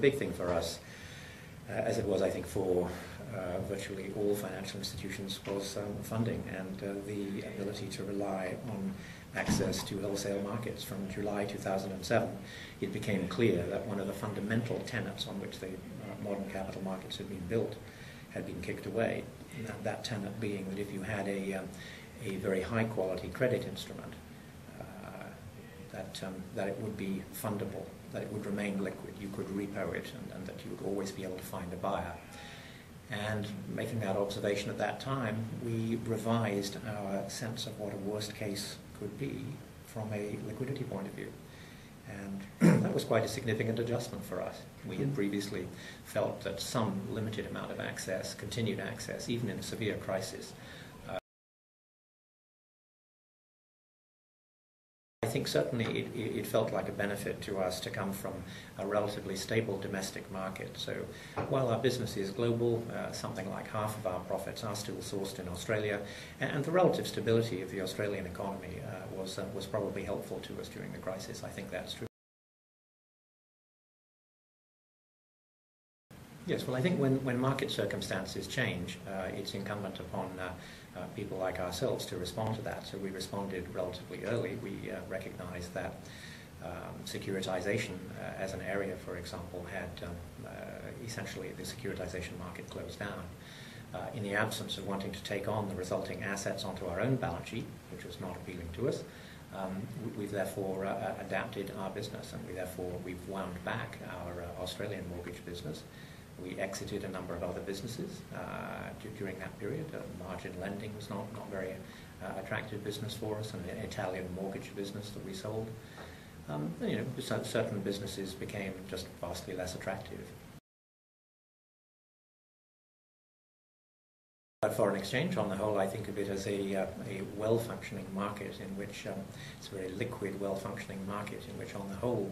big thing for us, uh, as it was, I think, for uh, virtually all financial institutions, was um, funding and uh, the ability to rely on access to wholesale markets. From July 2007, it became clear that one of the fundamental tenets on which the uh, modern capital markets had been built had been kicked away. That, that tenet being that if you had a, um, a very high quality credit instrument, uh, that, um, that it would be fundable, that it would remain liquid, you could repo it, and, and that you would always be able to find a buyer. And making that observation at that time, we revised our sense of what a worst case could be from a liquidity point of view. And that was quite a significant adjustment for us. We had mm-hmm. previously felt that some limited amount of access, continued access, even in a severe crisis, think certainly it, it, felt like a benefit to us to come from a relatively stable domestic market. So while our business is global, uh, something like half of our profits are still sourced in Australia, and, the relative stability of the Australian economy uh, was, uh, was probably helpful to us during the crisis. I think that's true. Yes, well, I think when, when market circumstances change, uh, it's incumbent upon uh, uh, people like ourselves to respond to that. So we responded relatively early. We uh, recognized that um, securitization uh, as an area, for example, had um, uh, essentially the securitization market closed down. in the absence of wanting to take on the resulting assets onto our own balance sheet, which was not appealing to us, um, we've therefore adapted our business and we therefore we've wound back our Australian mortgage business we exited a number of other businesses uh, during that period. Margin lending was not, not very uh, attractive business for us, and an Italian mortgage business that we sold. Um, you know, certain businesses became just vastly less attractive. Foreign exchange, on the whole, I think of it as a, uh, a well-functioning market in which um, it's a very liquid, well-functioning market in which, on the whole,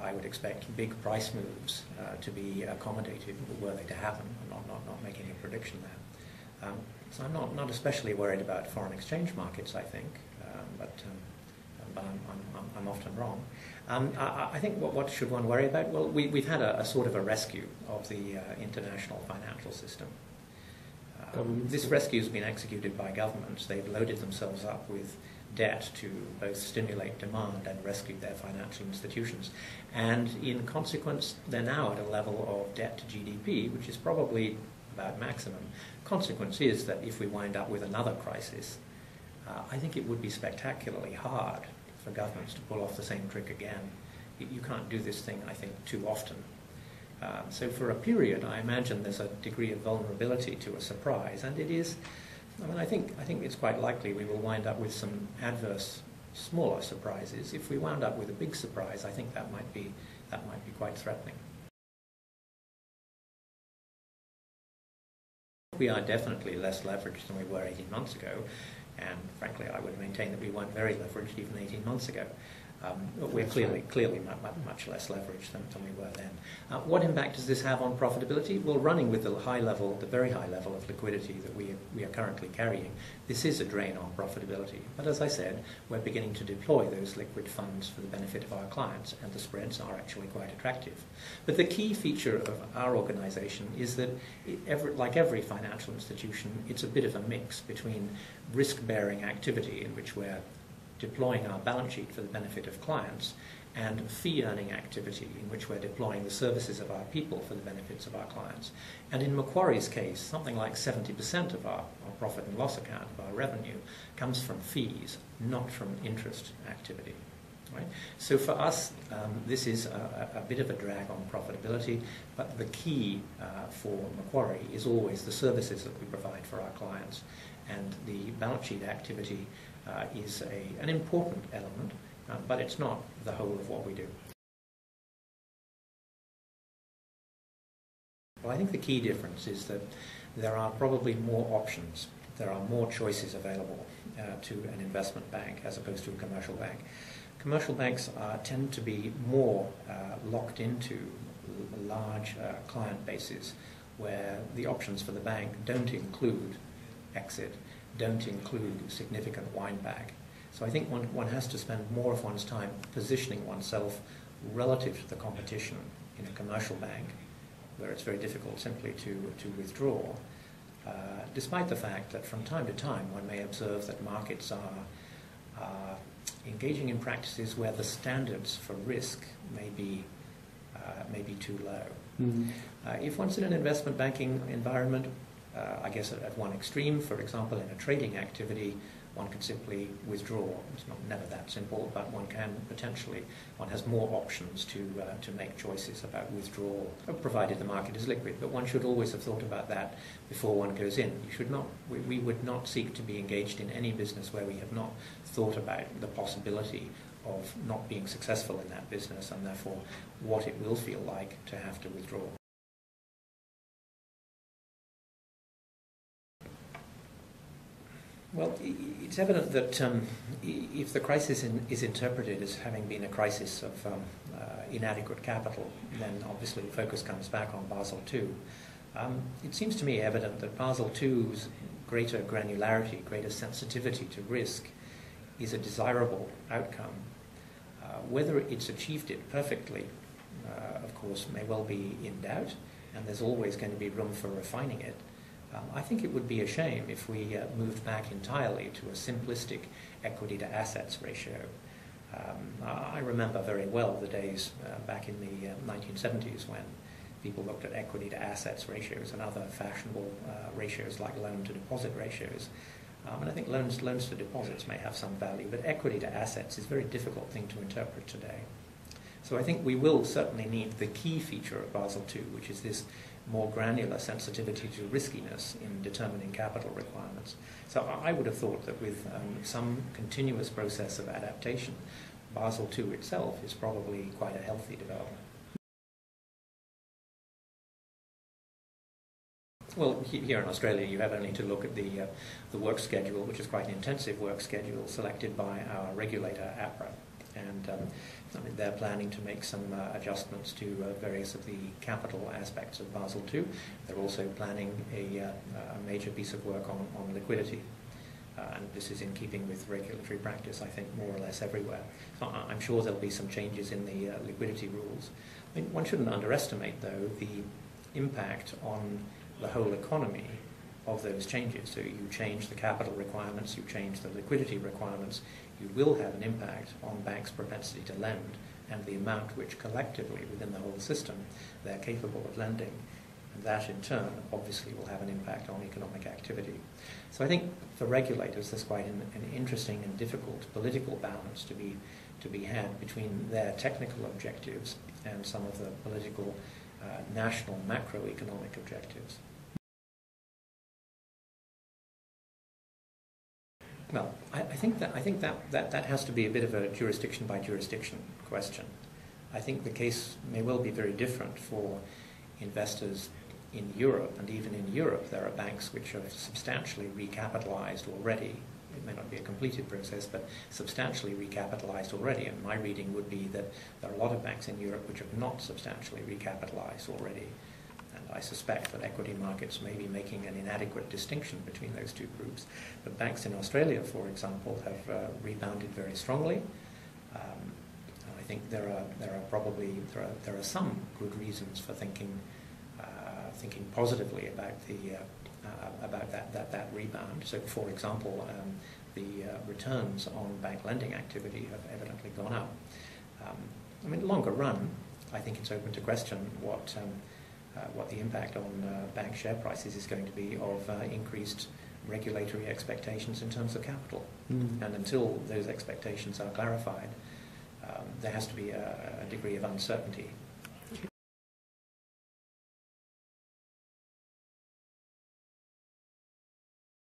I would expect big price moves uh, to be accommodated were they to happen. I'm not, not, not making a prediction there. Um, so I'm not, not especially worried about foreign exchange markets, I think, um, but, um, but I'm, I'm, I'm, often wrong. Um, I, I, think what, what should one worry about? Well, we, have had a, a, sort of a rescue of the uh, international financial system. Um, this rescue has been executed by governments. They've loaded themselves up with debt to both stimulate demand and rescue their financial institutions. And in consequence, they're now at a level of debt to GDP, which is probably about maximum. Consequence is that if we wind up with another crisis, uh, I think it would be spectacularly hard for governments to pull off the same trick again. You can't do this thing, I think, too often. Um, so for a period, I imagine there's a degree of vulnerability to a surprise, and it is I mean, I think, I think it's quite likely we will wind up with some adverse, smaller surprises. If we wound up with a big surprise, I think that might be, that might be quite threatening. We are definitely less leveraged than we were 18 months ago, and frankly, I would maintain that we weren't very leveraged even 18 months ago. Um, we're clearly, clearly much, less leveraged than, than we were then. Uh, what impact does this have on profitability? Well, running with the high level, the very high level of liquidity that we, we are currently carrying, this is a drain on profitability. But as I said, we're beginning to deploy those liquid funds for the benefit of our clients, and the spreads are actually quite attractive. But the key feature of our organization is that, every, like every financial institution, it's a bit of a mix between risk-bearing activity, in which we're deploying our balance sheet for the benefit of clients, and fee earning activity in which we're deploying the services of our people for the benefits of our clients. And in Macquarie's case, something like 70% of our, our profit and loss account of our revenue comes from fees, not from interest activity. Right? So for us, um, this is a, a, bit of a drag on profitability, but the key uh, for Macquarie is always the services that we provide for our clients. And the balance sheet activity uh, is a, an important element, uh, but it's not the whole of what we do. Well, I think the key difference is that there are probably more options. There are more choices available uh, to an investment bank as opposed to a commercial bank. Commercial banks uh, tend to be more uh, locked into large client bases where the options for the bank don't include exit don't include significant wind back. So I think one, one has to spend more of one's time positioning oneself relative to the competition in a commercial bank, where it's very difficult simply to, to withdraw, uh, despite the fact that from time to time one may observe that markets are uh, engaging in practices where the standards for risk may be, uh, may be too low. Mm-hmm. Uh, if one's in an investment banking environment, uh, I guess at, at, one extreme, for example, in a trading activity, one could simply withdraw. It's not never that simple, but one can potentially, one has more options to, uh, to make choices about withdrawal, provided the market is liquid. But one should always have thought about that before one goes in. You should not, we, we would not seek to be engaged in any business where we have not thought about the possibility of not being successful in that business and therefore what it will feel like to have to withdraw. Well, it's evident that um, if the crisis in, is interpreted as having been a crisis of um, uh, inadequate capital, then obviously the focus comes back on Basel II. Um, it seems to me evident that Basel II's greater granularity, greater sensitivity to risk is a desirable outcome. Uh, whether it's achieved it perfectly, uh, of course, may well be in doubt, and there's always going to be room for refining it. Um, I think it would be a shame if we uh, moved back entirely to a simplistic equity to assets ratio. Um, I remember very well the days uh, back in the 1970s uh, when people looked at equity to assets ratios and other fashionable uh, ratios like loan to deposit ratios. Um, and I think loans, loans to deposits may have some value, but equity to assets is a very difficult thing to interpret today. So I think we will certainly need the key feature of Basel II, which is this more granular sensitivity to riskiness in determining capital requirements. So I would have thought that with um, some continuous process of adaptation, Basel II itself is probably quite a healthy development. Well, here in Australia, you have only to look at the, uh, the work schedule, which is quite an intensive work schedule selected by our regulator, APRA. And um, I mean, they're planning to make some uh, adjustments to uh, various of the capital aspects of Basel II. They're also planning a, uh, a major piece of work on, on liquidity. Uh, and this is in keeping with regulatory practice, I think, more or less everywhere. So I'm sure there'll be some changes in the uh, liquidity rules. I mean, one shouldn't underestimate, though, the impact on the whole economy of those changes. So you change the capital requirements, you change the liquidity requirements, you will have an impact on banks' propensity to lend and the amount which collectively within the whole system they're capable of lending. And that in turn obviously will have an impact on economic activity. So I think for regulators there's quite an, an interesting and difficult political balance to be, to be had between their technical objectives and some of the political uh, national macroeconomic objectives. Well, I, I, think that I think that, that that has to be a bit of a jurisdiction by jurisdiction question. I think the case may well be very different for investors in Europe, and even in Europe, there are banks which are substantially recapitalized already. It may not be a completed process, but substantially recapitalized already. And my reading would be that there are a lot of banks in Europe which have not substantially recapitalized already. I suspect that equity markets may be making an inadequate distinction between those two groups. But banks in Australia, for example, have uh, rebounded very strongly. Um, I think there are there are probably there are, there are some good reasons for thinking uh, thinking positively about the uh, uh about that, that that rebound. So, for example, um, the uh, returns on bank lending activity have evidently gone up. Um, I mean, longer run, I think it's open to question what um, what the impact on uh, bank share prices is going to be of uh, increased regulatory expectations in terms of capital. Mm. And until those expectations are clarified, um, there has to be a, a degree of uncertainty